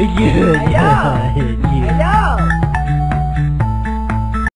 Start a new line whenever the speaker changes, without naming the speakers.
Yeah. yeah.